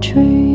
tree?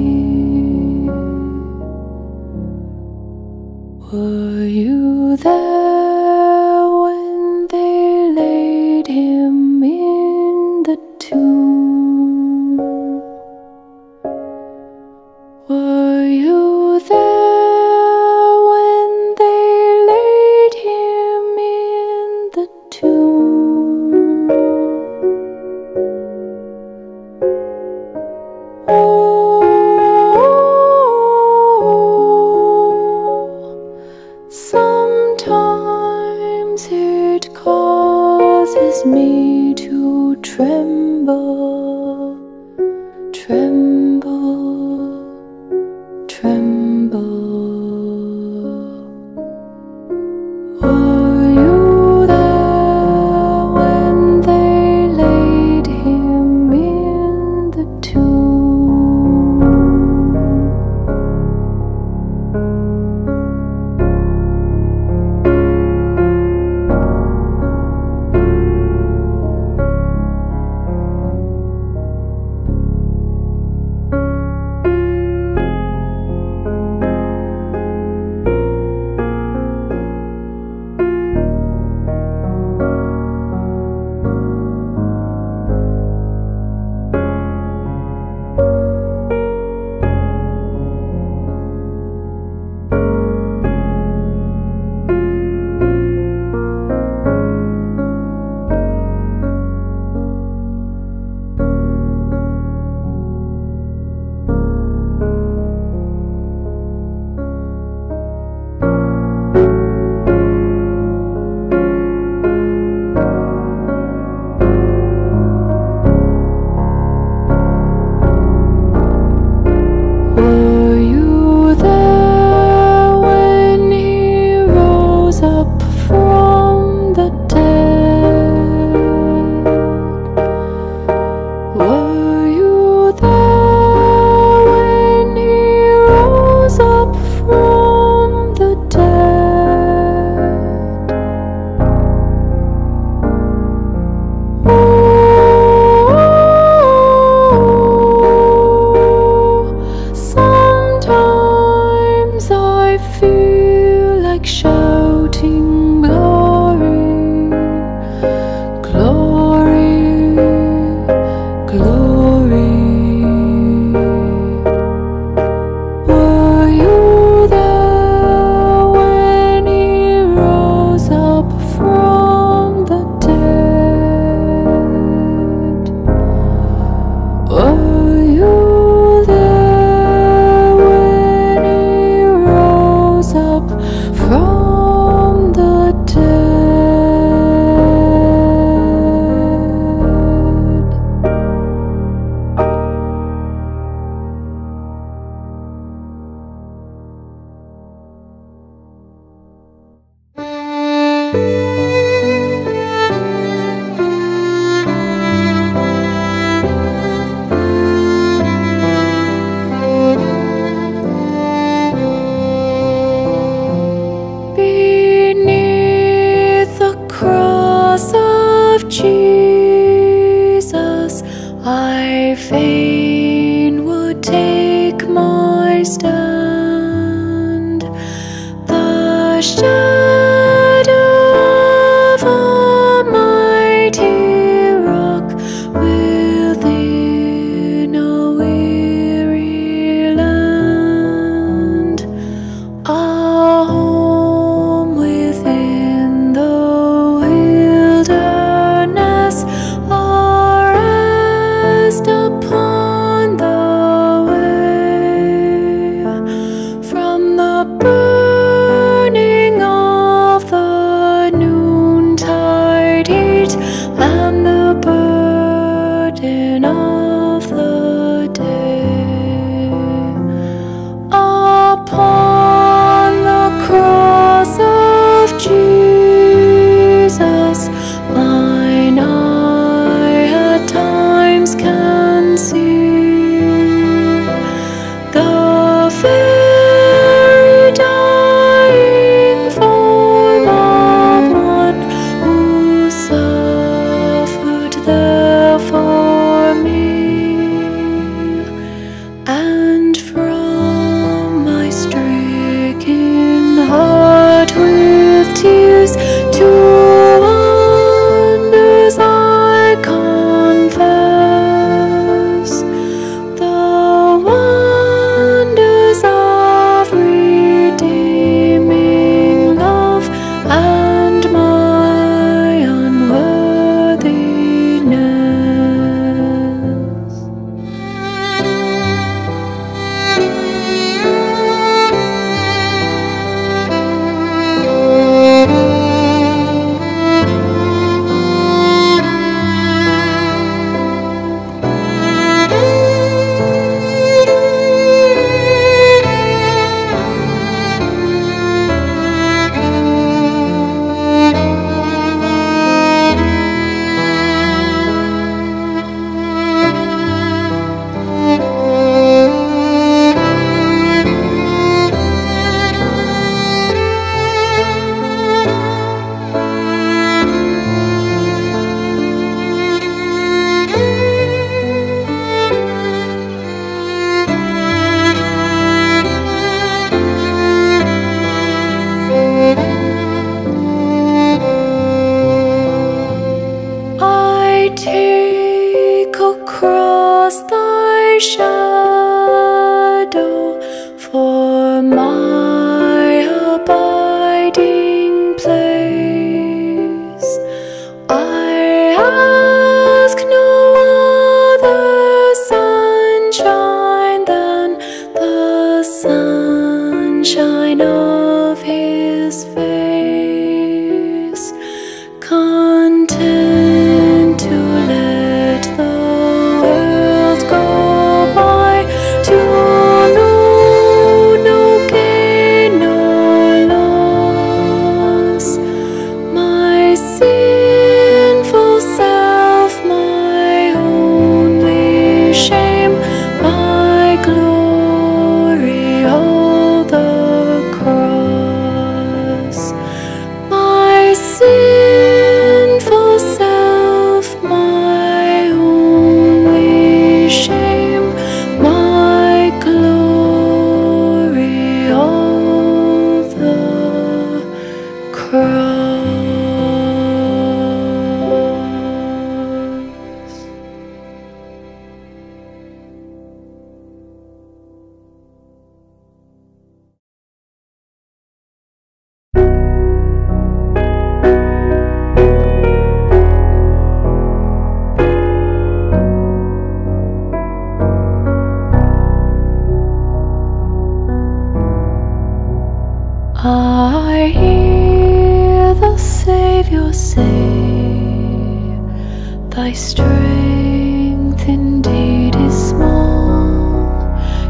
Thy strength indeed is small,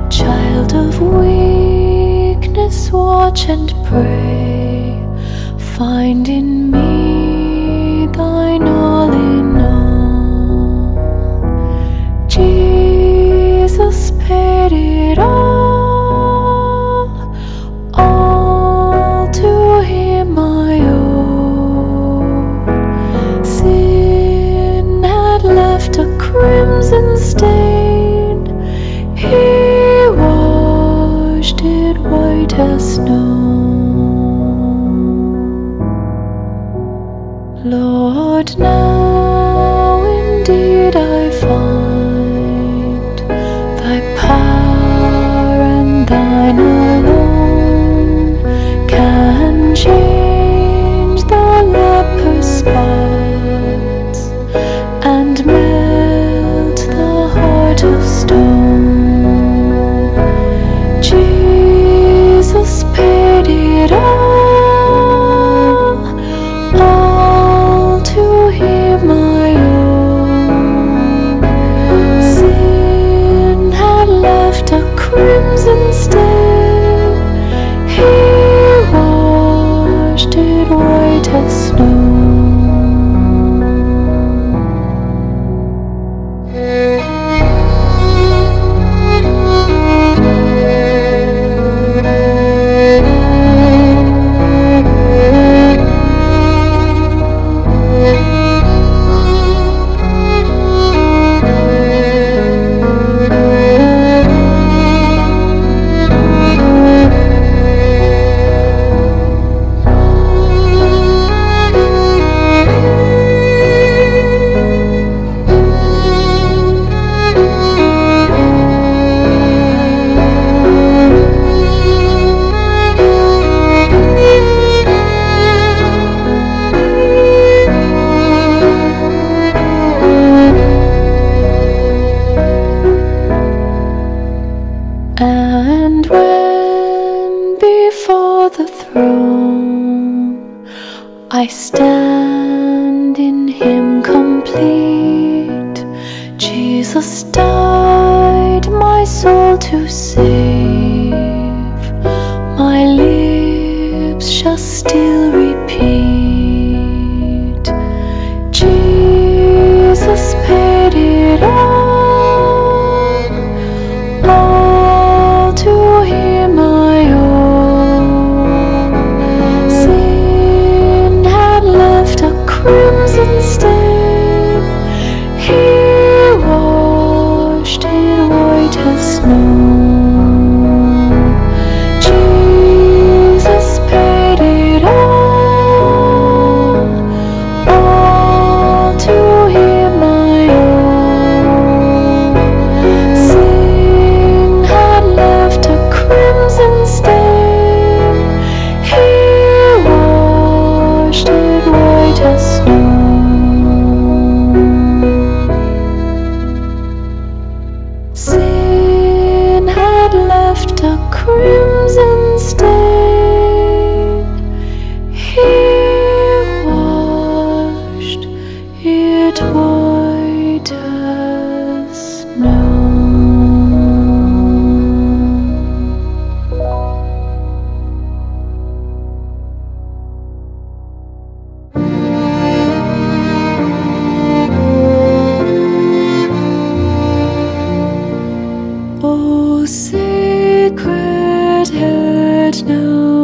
child of weakness, watch and pray. Find in secret had now.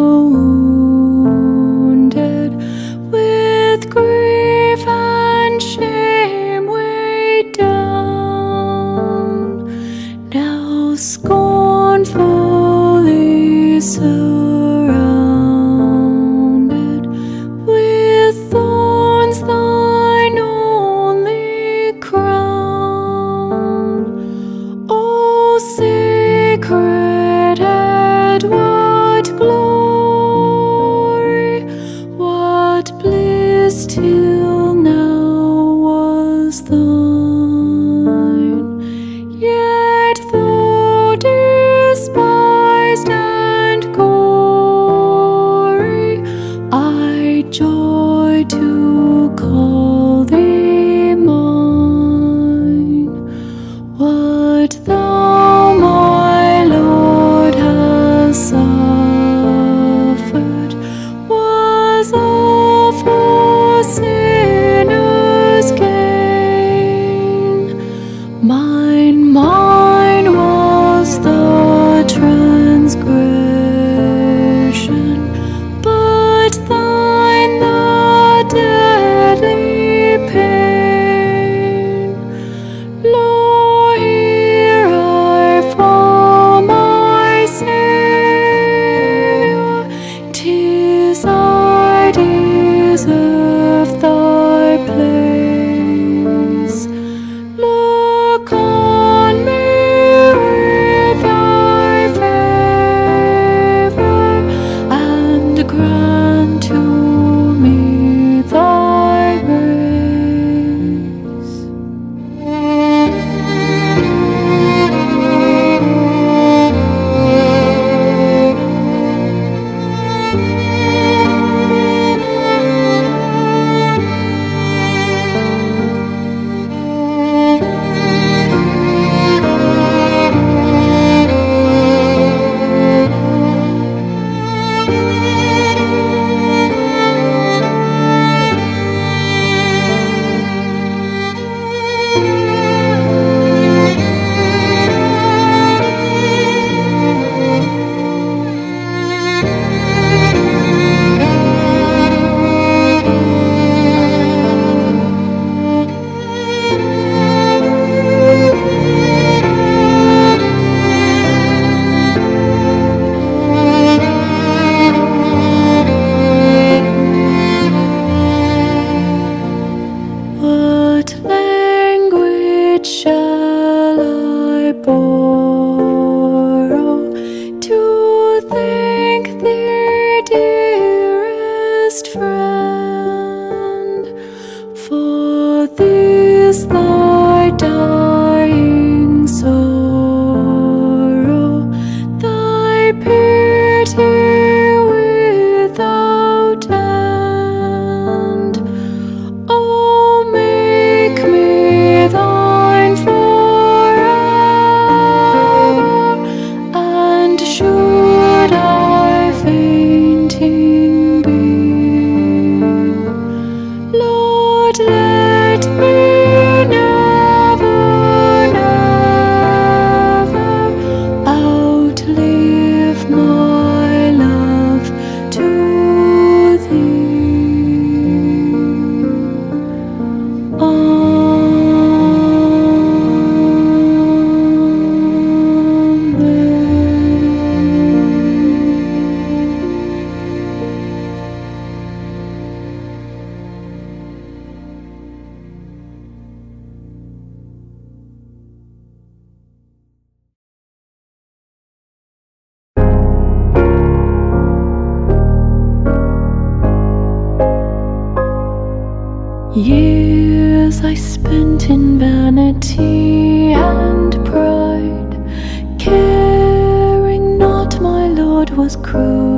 And pride, caring not my Lord was crucified,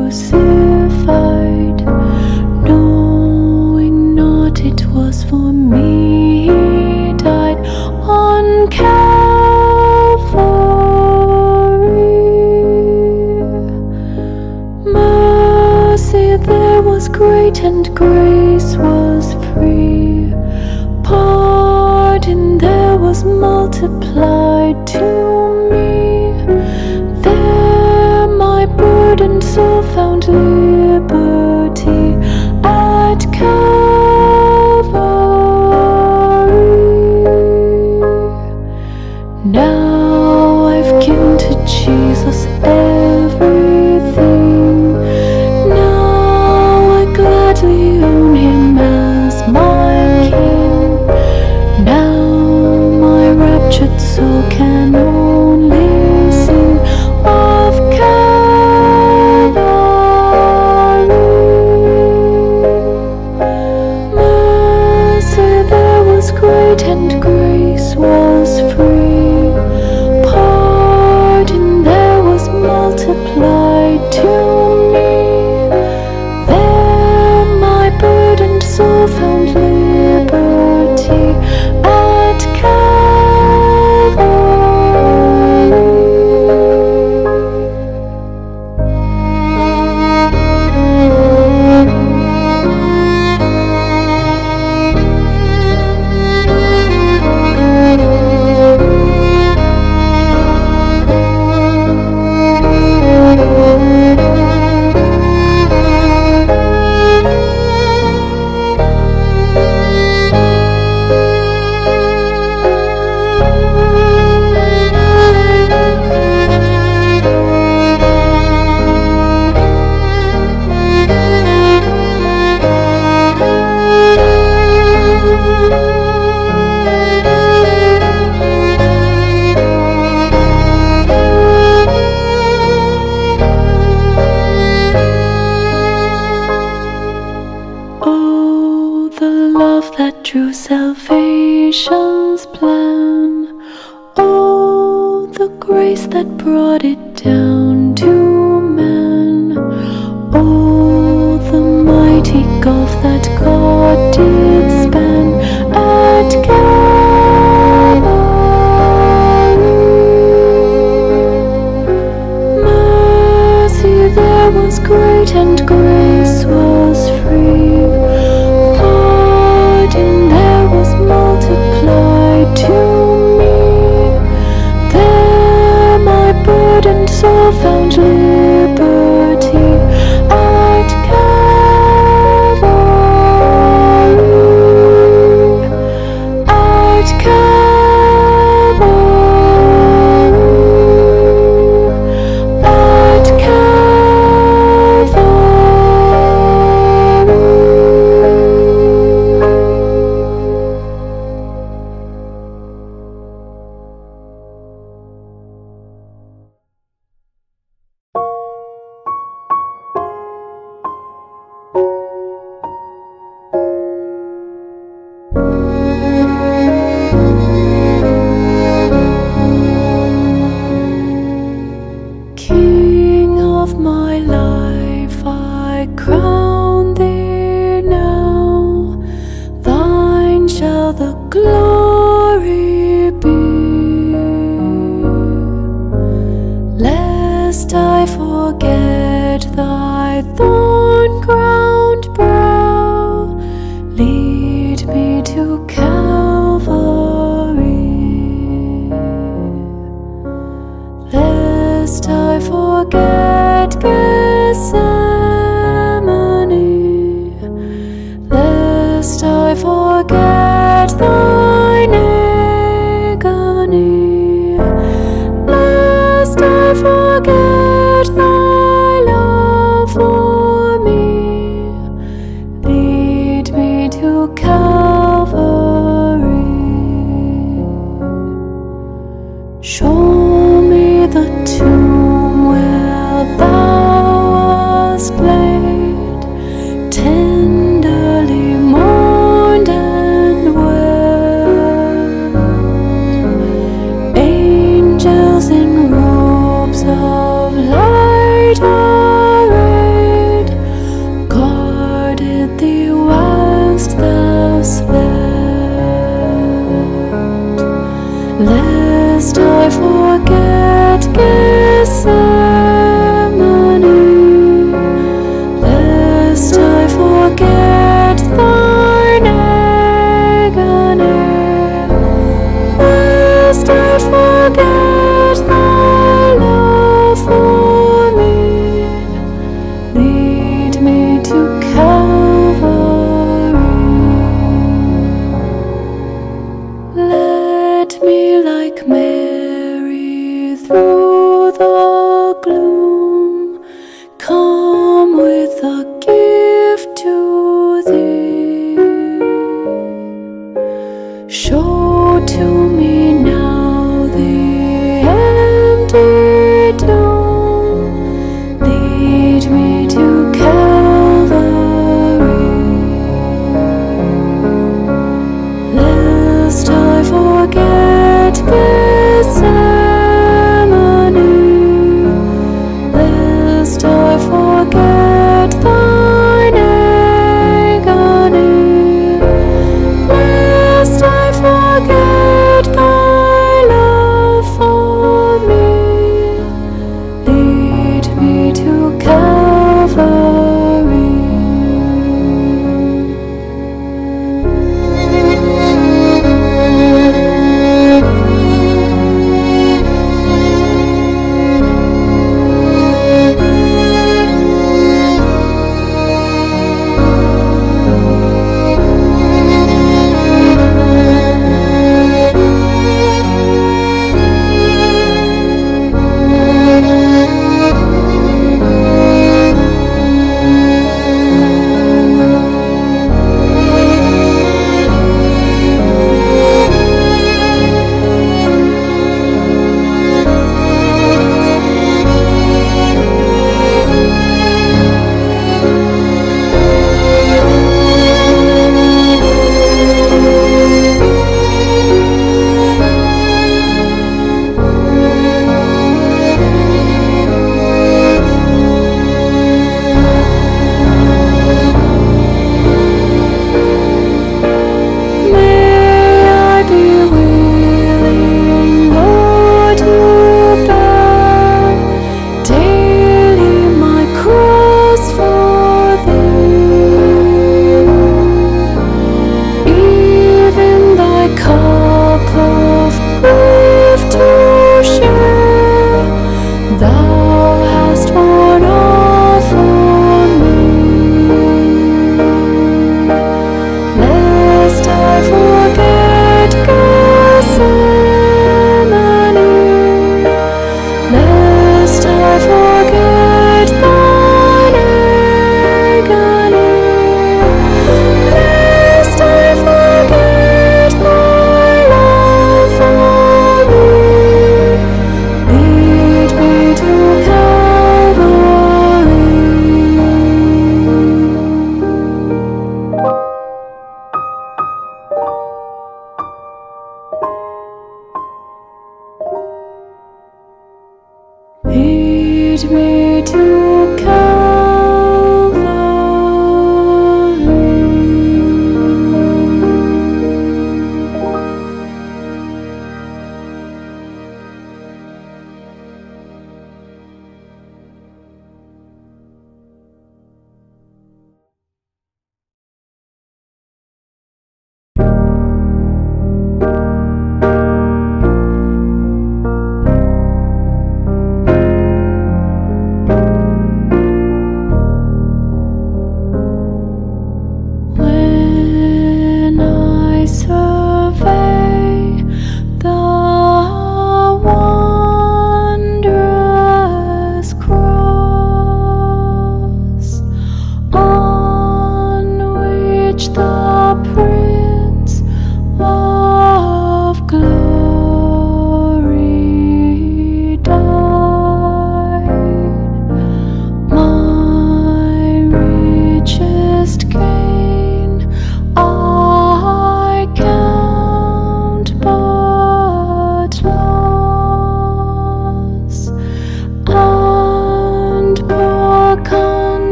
like Mary through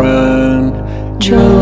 golden strand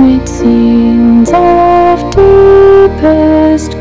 Mid scenes of deepest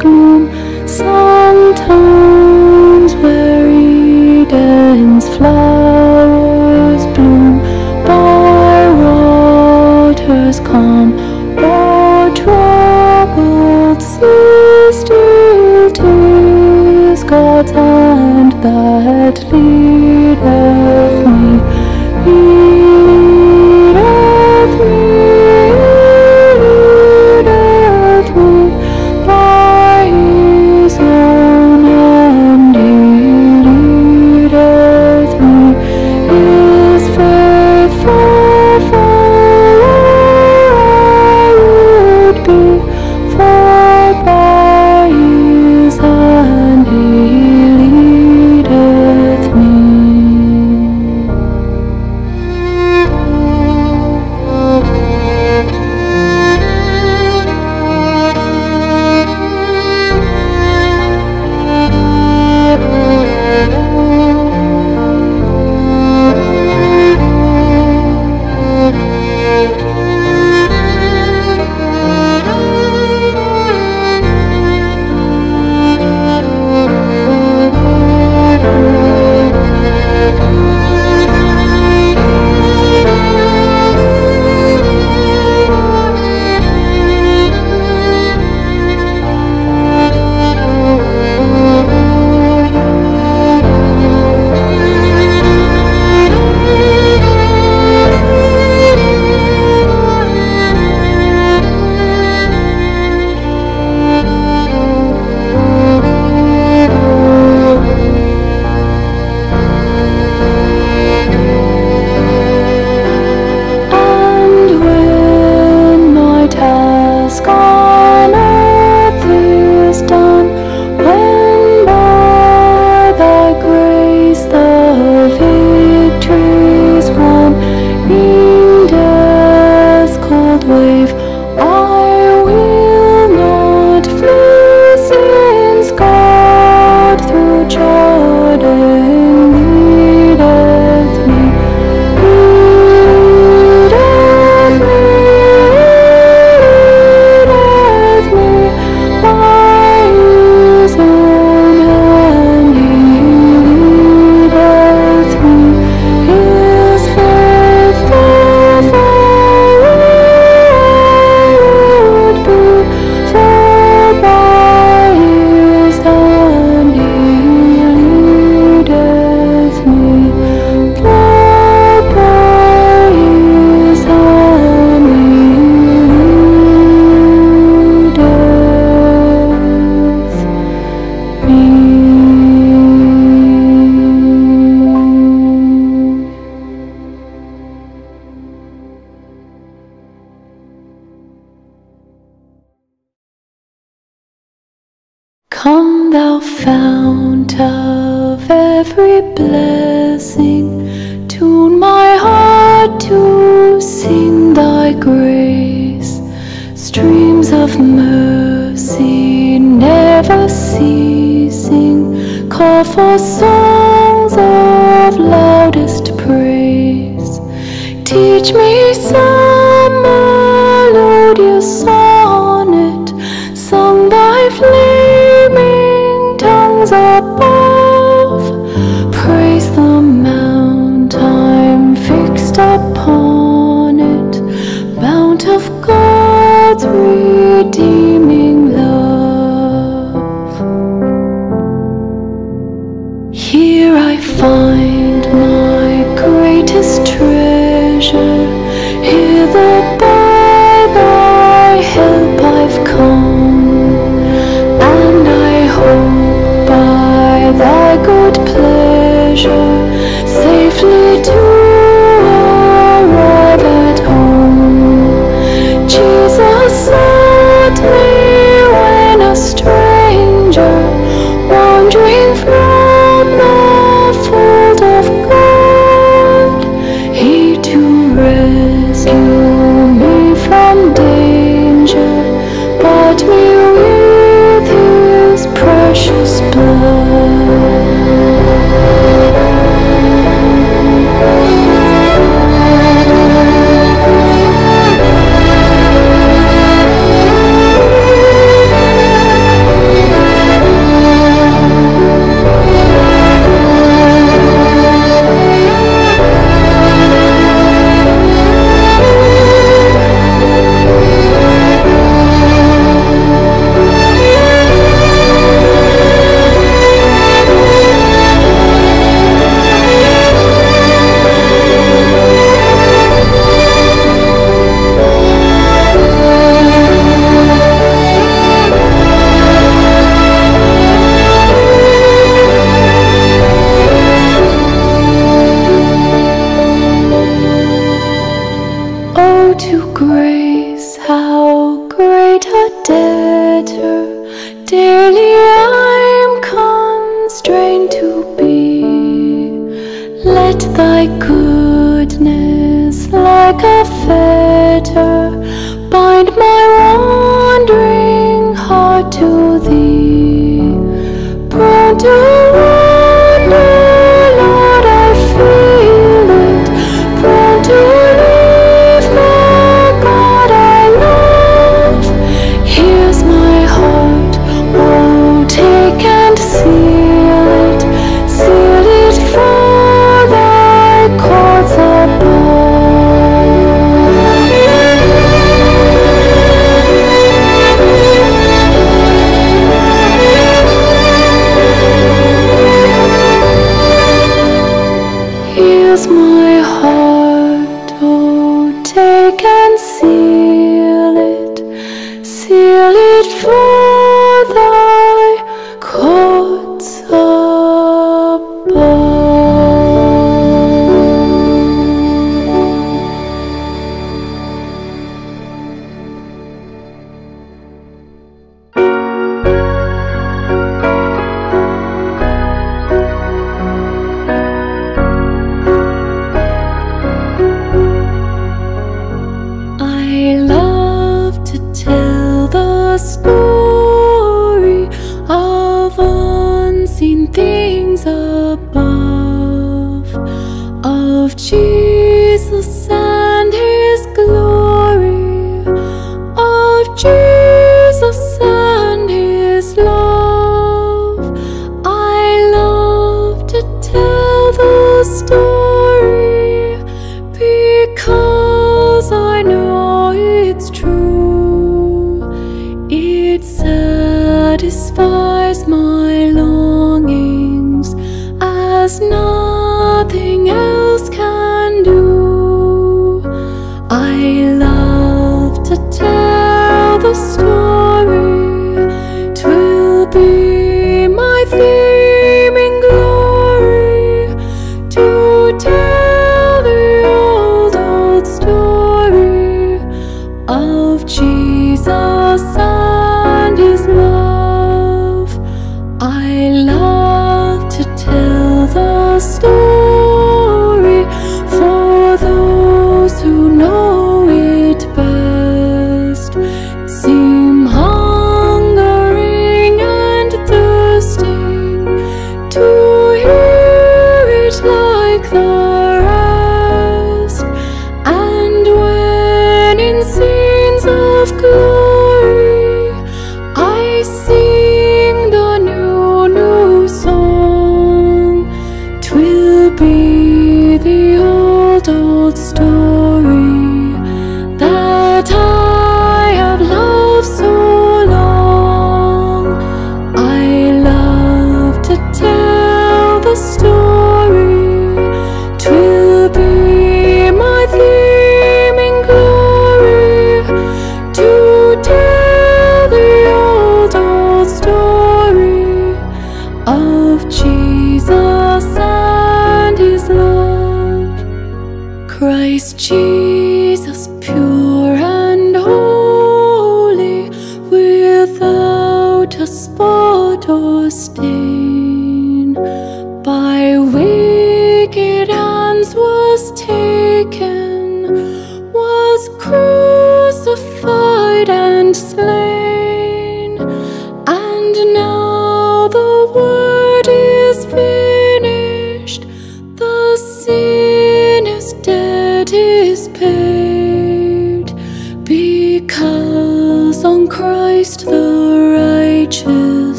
Prone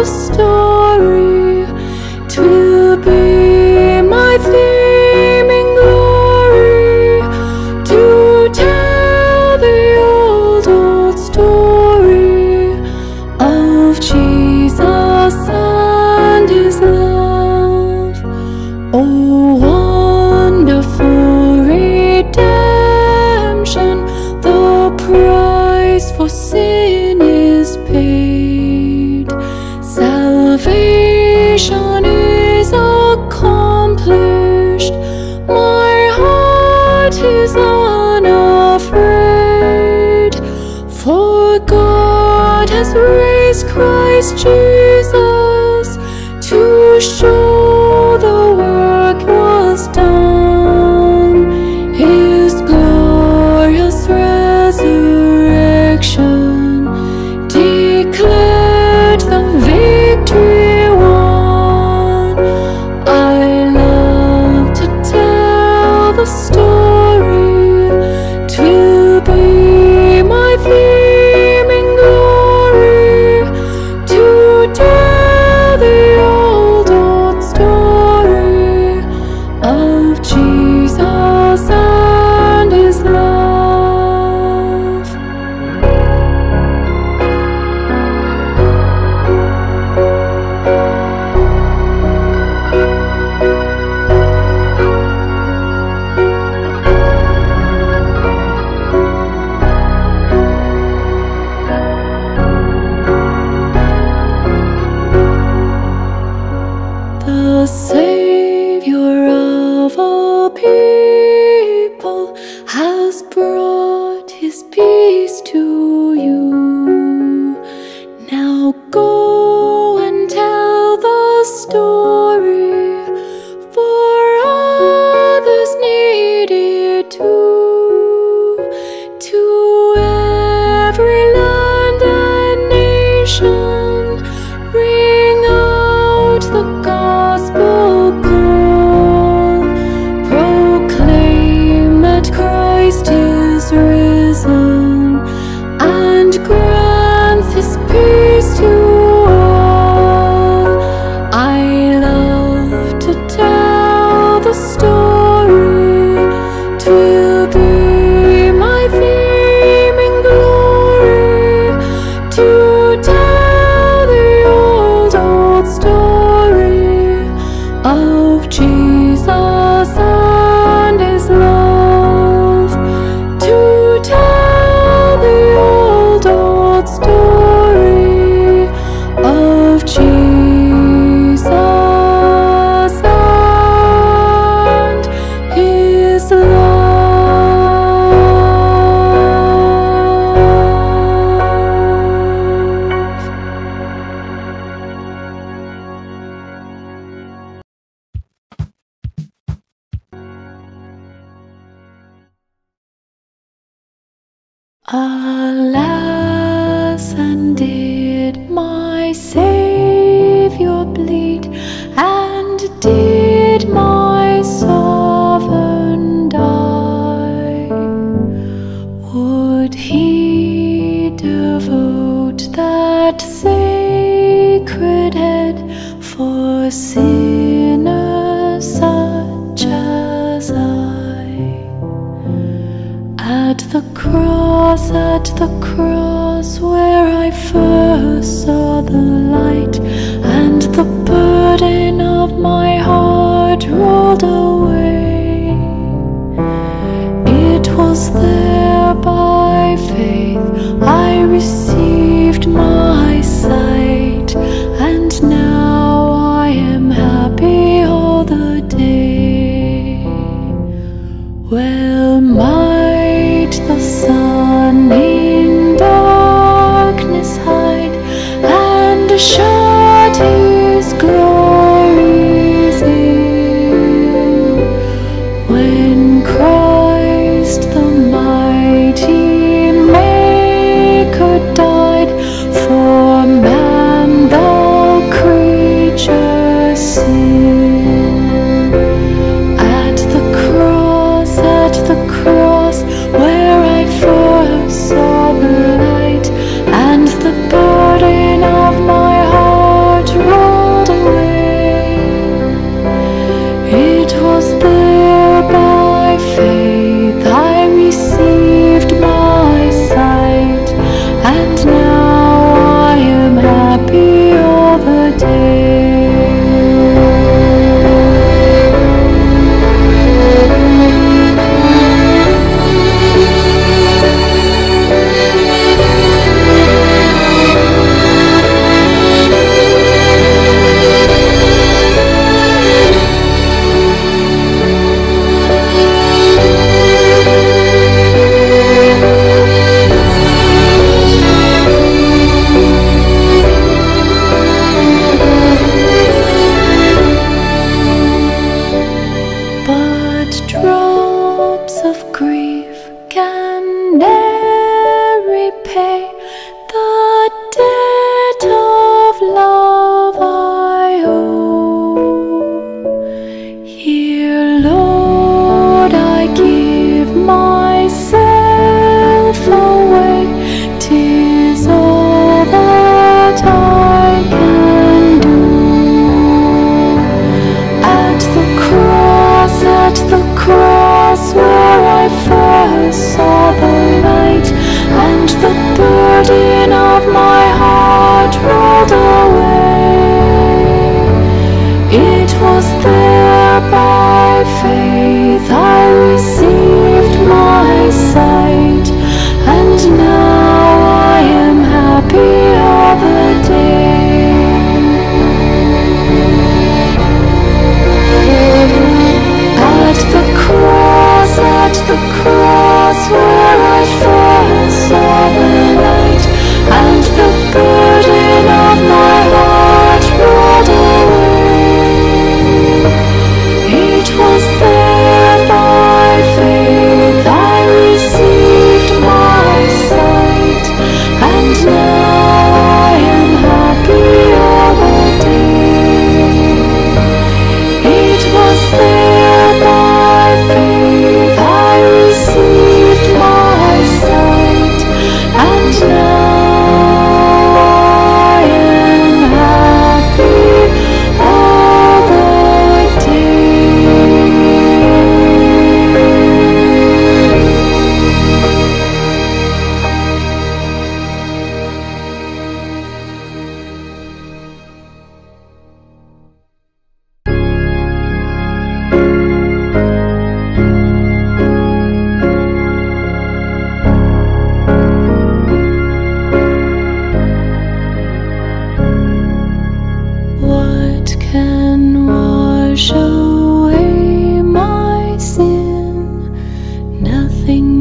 the story,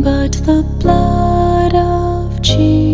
but the blood of Jesus.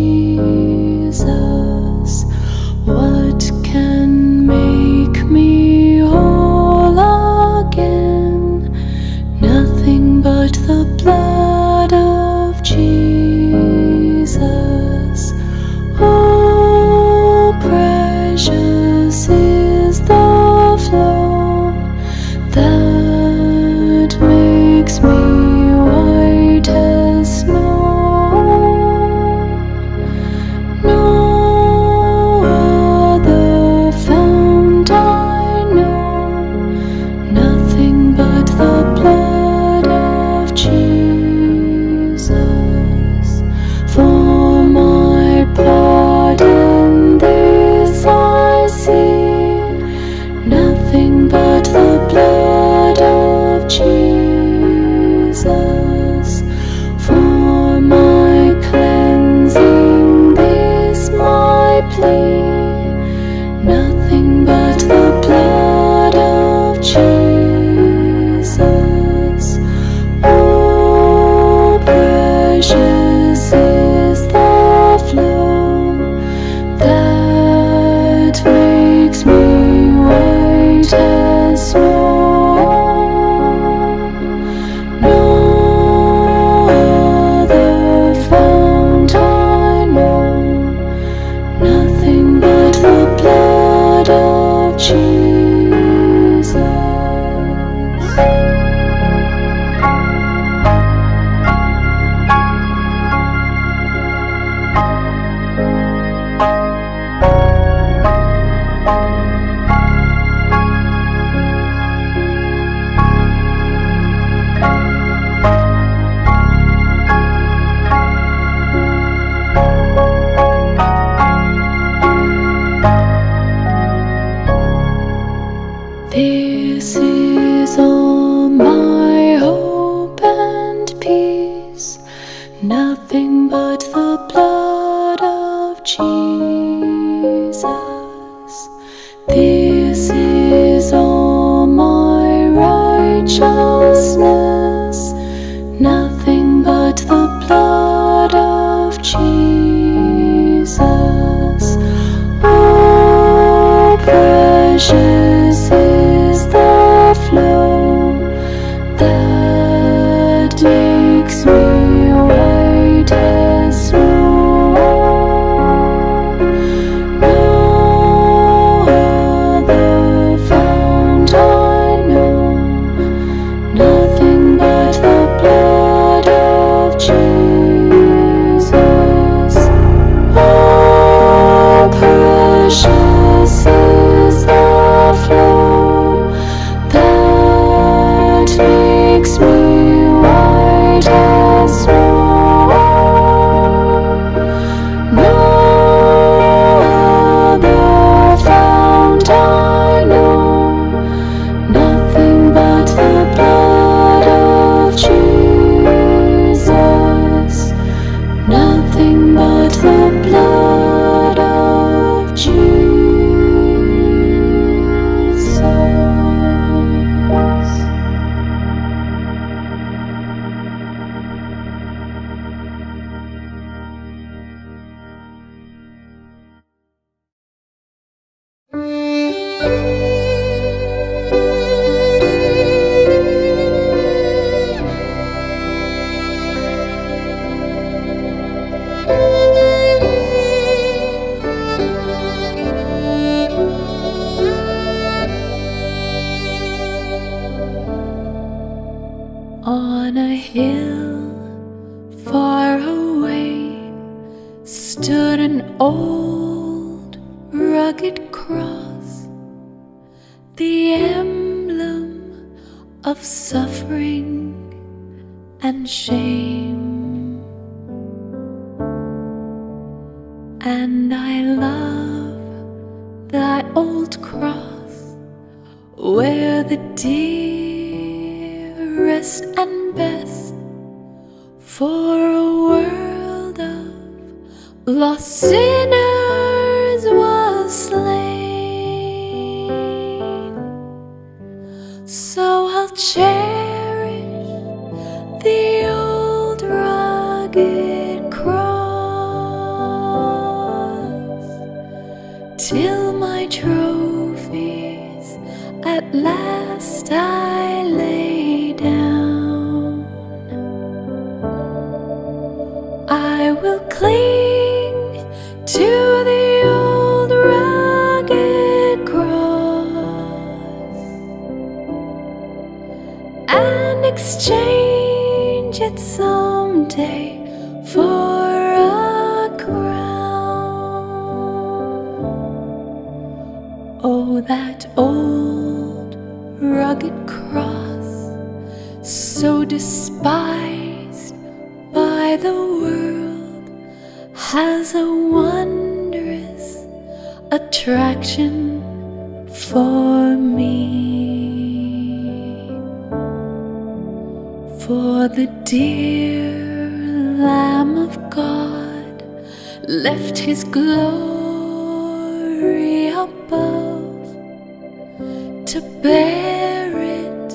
To bear it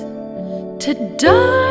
to dark